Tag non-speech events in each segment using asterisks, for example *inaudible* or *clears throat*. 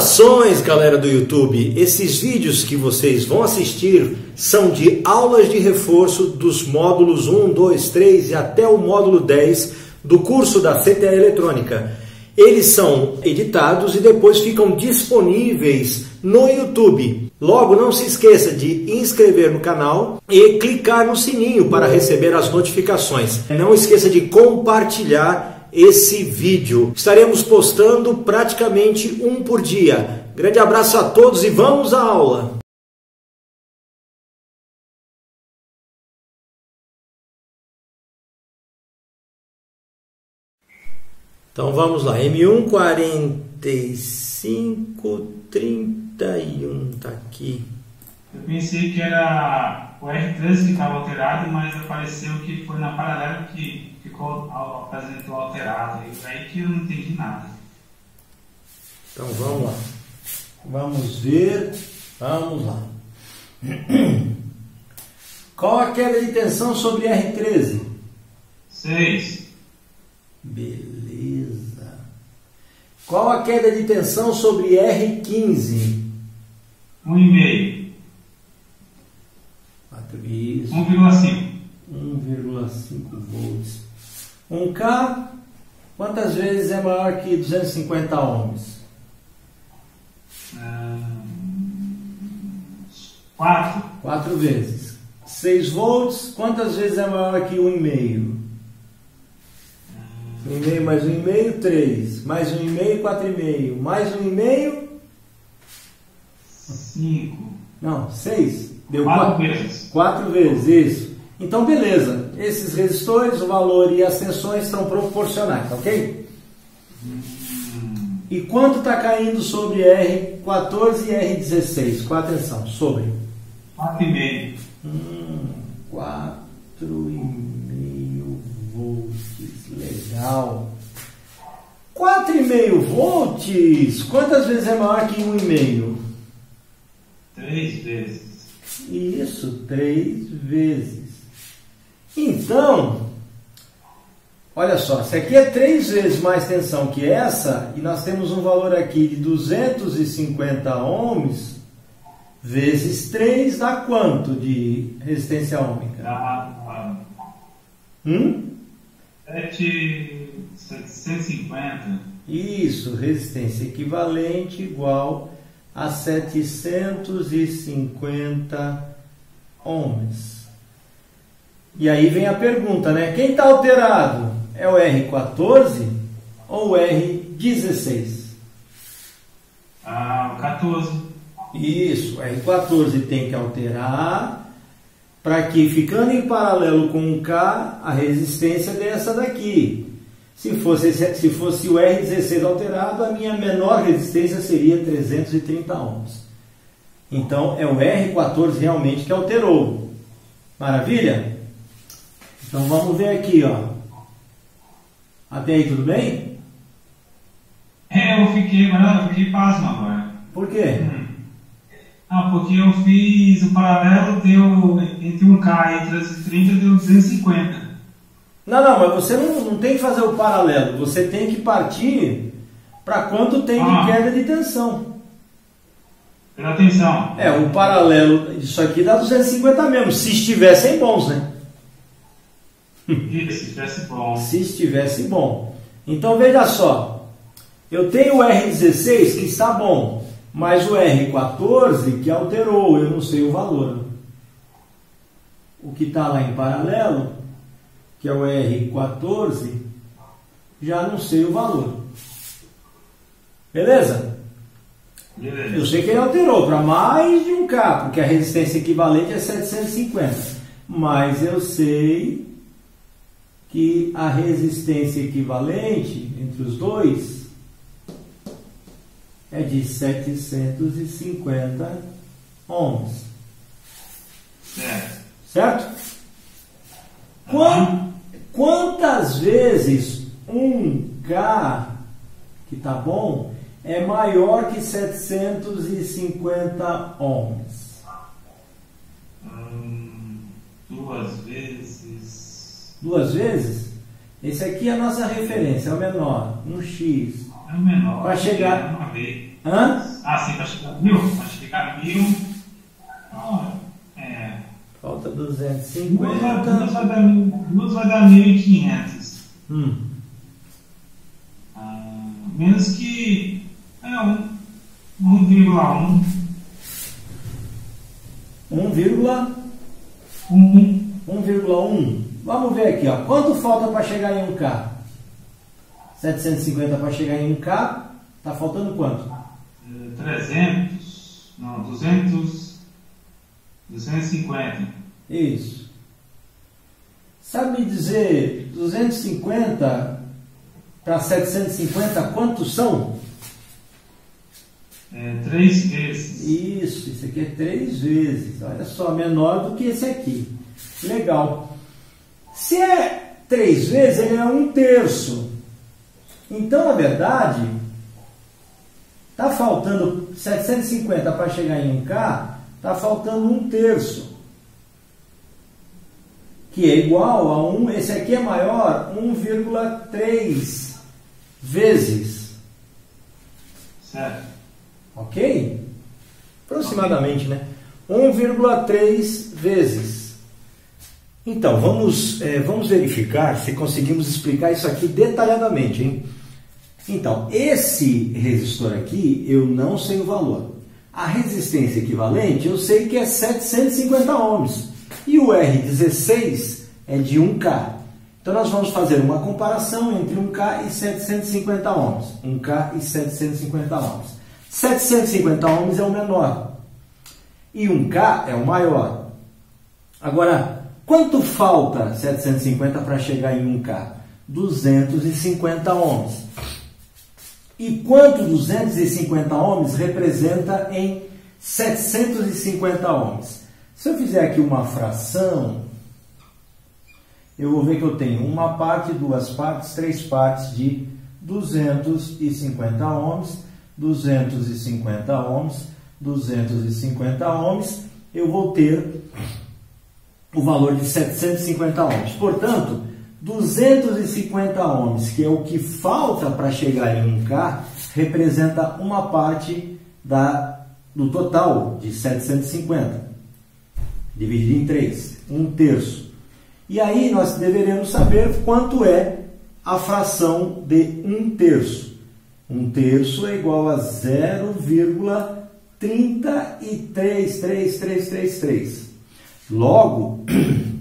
Saudações, galera do YouTube! Esses vídeos que vocês vão assistir são de aulas de reforço dos módulos 1, 2, 3 e até o módulo 10 do curso da CTA Eletrônica. Eles são editados e depois ficam disponíveis no YouTube. Logo, não se esqueça de inscrever no canal e clicar no sininho para receber as notificações. Não esqueça de compartilhar esse vídeo. Estaremos postando praticamente um por dia. Grande abraço a todos e vamos à aula! Então vamos lá, M1 45 31 tá aqui. Eu pensei que era o R13 que estava alterado, mas apareceu que foi na paralela que ficou, apresentou alterado. E aí que eu não entendi nada. Então vamos lá. Vamos ver. Vamos lá. *clears throat* Qual a queda de tensão sobre R13? 6. Beleza. Qual a queda de tensão sobre R15? 1,5. 1,5. 1,5 volts. 1K, quantas vezes é maior que 250 ohms? 4. 4 vezes. 6 volts, quantas vezes é maior que 1,5? 1,5 mais 1,5, 3. Mais 1,5, 4,5. Mais 1,5? 5. Não, 6. Deu 4 vezes. 4 vezes, isso. Então, beleza. Esses resistores, o valor e as tensões estão proporcionais, ok? E quanto está caindo sobre R14 e R16? Qual a tensão? Sobre? 4,5. Hum, 4,5 volts. Legal. 4,5 volts? Quantas vezes é maior que 1,5? Três vezes. Isso, três vezes. Então, olha só, se aqui é três vezes mais tensão que essa, e nós temos um valor aqui de 250 ohms, vezes 3 dá quanto de resistência ômica? Dá hum? 750. Isso, resistência equivalente igual a 750 ohms. E aí vem a pergunta, né? Quem está alterado? É o R14 ou o R16? Ah, o 14. Isso, o R14 tem que alterar para que, ficando em paralelo com o K, a resistência dessa daqui. Se fosse, se fosse o R16 alterado, a minha menor resistência seria 330 ohms. Então, é o R14 realmente que alterou. Maravilha? Então vamos ver aqui, ó. Até aí tudo bem? É, eu fiquei, mas eu fiquei pasmo agora. Por quê? Hum. Ah, porque eu fiz o paralelo, deu entre 1K e 330 deu 250. Não, não, mas você não, não tem que fazer o paralelo, você tem que partir para quanto tem ah. de queda de tensão. Pela tensão. É, o paralelo, isso aqui dá 250 mesmo, se estivessem bons, né? Se estivesse bom. Se estivesse bom. Então veja só, eu tenho o R16 que está bom, mas o R14 que alterou, eu não sei o valor. O que está lá em paralelo, que é o R14, já não sei o valor. Beleza? Beleza. Eu sei que ele alterou para mais de um K, porque a resistência equivalente é 750. Mas eu sei que a resistência equivalente entre os dois é de 750 ohms. Certo? Certo? Quantas vezes um K, que tá bom, é maior que 750 ohms? Hum, duas vezes duas vezes, esse aqui é a nossa referência, é o menor, um x. É o menor. Para chegar, Hã? Ah, sim, para chegar a mil. Para chegar a mil. Então, é. Falta Duas vai, 250. duas vai dar, duas vai dar 1.500. Hum. Ah, menos que. É, um, 1,1. 1,1. 1. 1,1. Vamos ver aqui, ó. Quanto falta para chegar em 1K? 750 para chegar em 1K. Tá faltando quanto? 300. Não, 200. 250. Isso. Sabe me dizer 250 para 750 quantos são? É, três vezes. Isso, isso aqui é três vezes. Olha só, menor do que esse aqui. Legal. Se é três vezes, ele é um terço. Então, na verdade, está faltando 750 para chegar em 1K, está faltando um terço. Que é igual a 1, esse aqui é maior, 1,3 vezes. Certo. Ok? Aproximadamente, né? 1,3 vezes. Então, vamos, eh, vamos verificar se conseguimos explicar isso aqui detalhadamente, hein? Então, esse resistor aqui, eu não sei o valor. A resistência equivalente, eu sei que é 750 ohms. E o R16 é de 1K. Então, nós vamos fazer uma comparação entre 1K e 750 ohms. 1K e 750 ohms. 750 ohms é o menor. E 1K é o maior. Agora, quanto falta 750 para chegar em 1K? 250 ohms. E quanto 250 ohms representa em 750 ohms? Se eu fizer aqui uma fração, eu vou ver que eu tenho uma parte, duas partes, três partes de 250 ohms, 250 ohms, 250 ohms, eu vou ter o valor de 750 ohms. Portanto, 250 ohms, que é o que falta para chegar em 1K, representa uma parte da, do total de 750, dividido em 3, um terço. E aí nós deveremos saber quanto é a fração de um terço. Um terço é igual a 0,33333. Logo,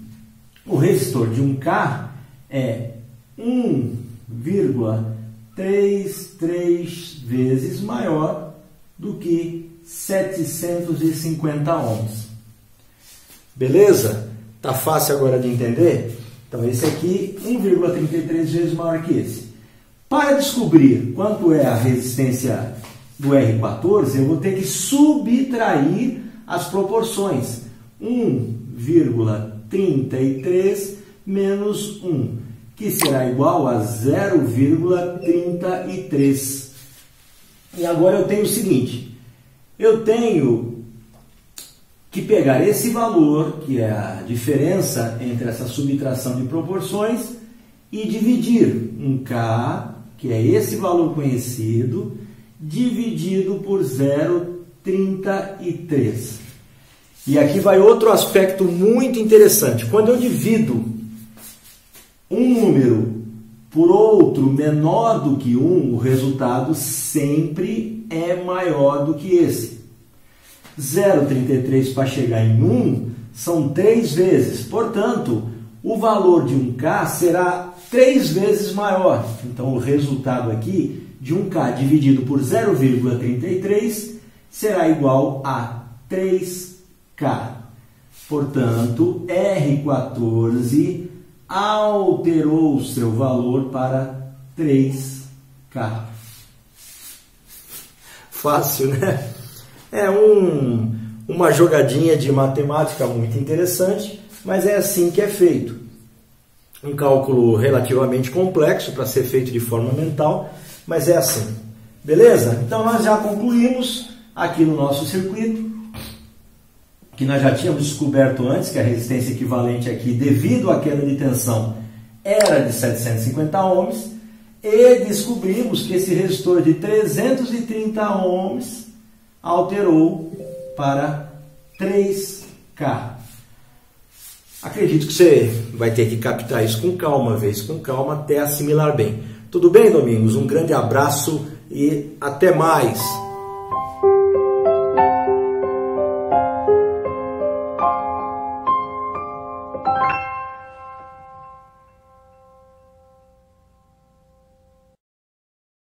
*clears throat* o resistor de 1K é 1,33 vezes maior do que 750 ohms. Beleza? Tá fácil agora de entender? Então esse aqui 1,33 vezes maior que esse. Para descobrir quanto é a resistência do R14, eu vou ter que subtrair as proporções. 1,33 menos 1, que será igual a 0,33. E agora eu tenho o seguinte: eu tenho que pegar esse valor, que é a diferença entre essa subtração de proporções, e dividir um K, que é esse valor conhecido, dividido por 0,33. E aqui vai outro aspecto muito interessante. Quando eu divido um número por outro menor do que 1, o resultado sempre é maior do que esse. 0,33 para chegar em 1 são 3 vezes. Portanto, o valor de 1K será 3 vezes maior. Então, o resultado aqui de 1K dividido por 0,33 será igual a 3K. Portanto, R14 alterou seu valor para 3K. Fácil, né? É um, uma jogadinha de matemática muito interessante, mas é assim que é feito. Um cálculo relativamente complexo para ser feito de forma mental, mas é assim. Beleza? Então nós já concluímos aqui no nosso circuito que nós já tínhamos descoberto antes que a resistência equivalente aqui, devido à queda de tensão, era de 750 ohms. e descobrimos que esse resistor de 330 ohms alterou para 3K. Acredito que você vai ter que captar isso com calma, vez com calma, até assimilar bem. Tudo bem, Domingos? Um grande abraço e até mais!